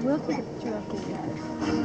I will take a picture of the guys.